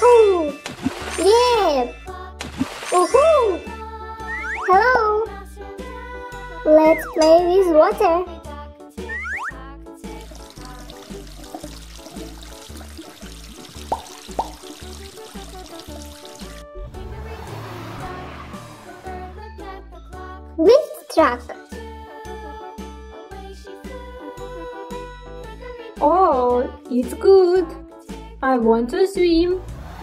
Yahoo! Yeah! Woohoo! Hello! Let's play with water. Lift truck. Oh, it's good. I want to swim.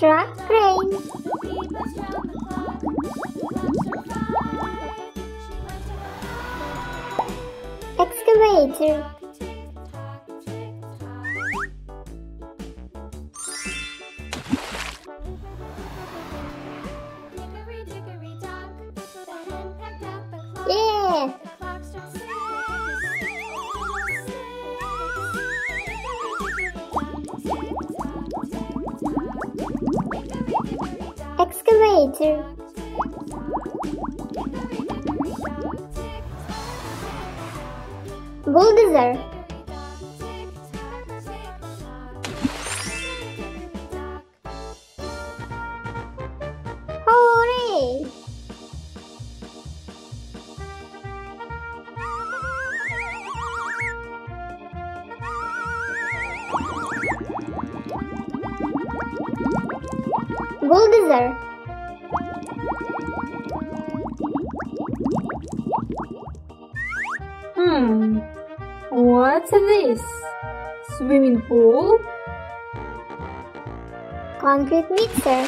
Truck crane. Excavator. Yeah! Excavator. Bulldozer. Hooray! Bulldozer. Hmm. What's this? Swimming pool? Concrete mixer.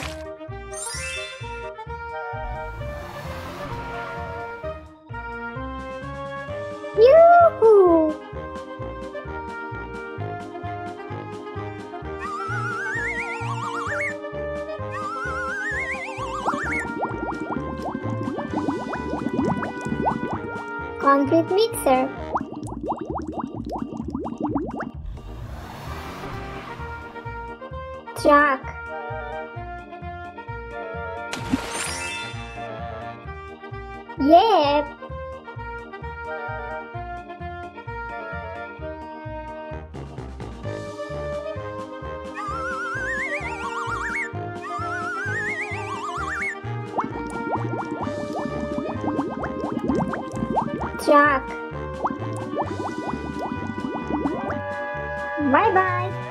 Yoo-hoo! Concrete mixer. Truck. Yep. Truck. Bye bye.